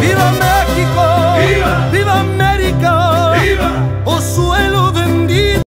Viva meu